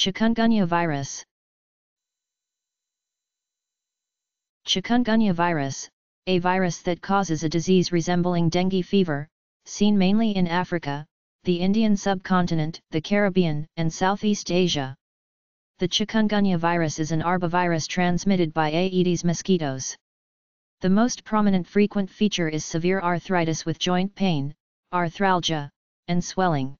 Chikungunya virus Chikungunya virus, a virus that causes a disease resembling dengue fever, seen mainly in Africa, the Indian subcontinent, the Caribbean, and Southeast Asia. The chikungunya virus is an arbovirus transmitted by Aedes mosquitoes. The most prominent frequent feature is severe arthritis with joint pain, arthralgia, and swelling.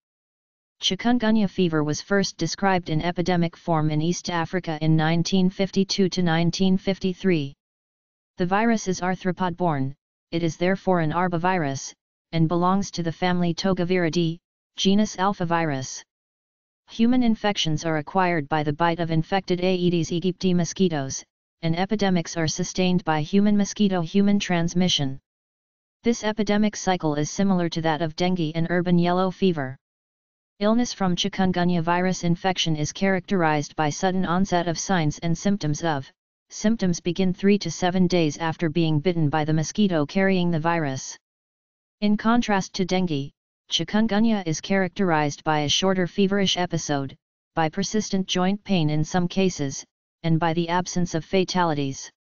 Chikungunya fever was first described in epidemic form in East Africa in 1952 to 1953. The virus is arthropod-borne, it is therefore an arbovirus, and belongs to the family Togaviridae, genus Alphavirus. Human infections are acquired by the bite of infected Aedes aegypti mosquitoes, and epidemics are sustained by human mosquito-human transmission. This epidemic cycle is similar to that of dengue and urban yellow fever. Illness from chikungunya virus infection is characterized by sudden onset of signs and symptoms of, symptoms begin 3 to 7 days after being bitten by the mosquito carrying the virus. In contrast to dengue, chikungunya is characterized by a shorter feverish episode, by persistent joint pain in some cases, and by the absence of fatalities.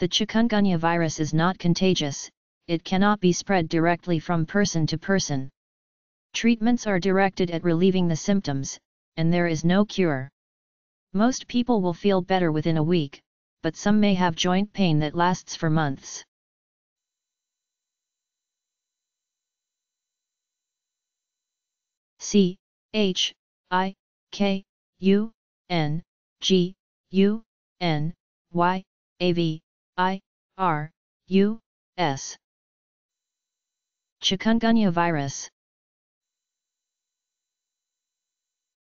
The chikungunya virus is not contagious, it cannot be spread directly from person to person. Treatments are directed at relieving the symptoms, and there is no cure. Most people will feel better within a week, but some may have joint pain that lasts for months. C H I K U N G U N Y A V I R U S Chikungunya virus